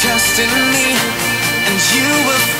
trust in me, and you will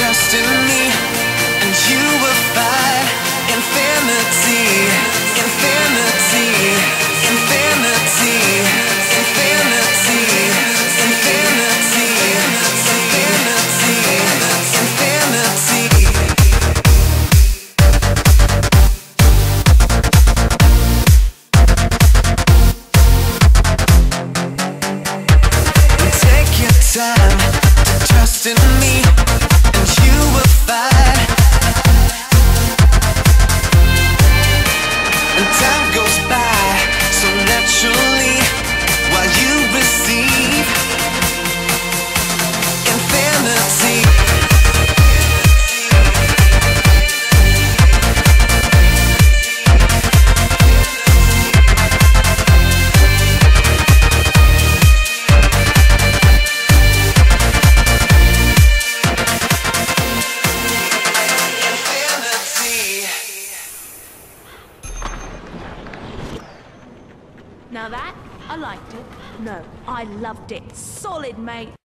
trust in me, and you will find infinity, infinity, infinity, infinity, infinity, time to trust in me, Now that, I liked it. No, I loved it. Solid, mate.